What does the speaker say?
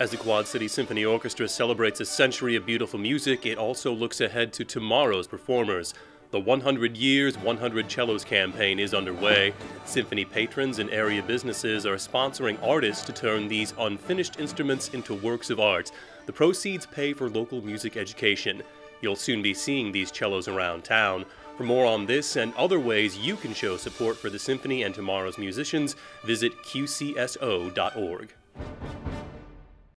As the Quad City Symphony Orchestra celebrates a century of beautiful music, it also looks ahead to tomorrow's performers. The 100 Years, 100 Cellos campaign is underway. Symphony patrons and area businesses are sponsoring artists to turn these unfinished instruments into works of art. The proceeds pay for local music education. You'll soon be seeing these cellos around town. For more on this and other ways you can show support for the symphony and tomorrow's musicians, visit qcso.org.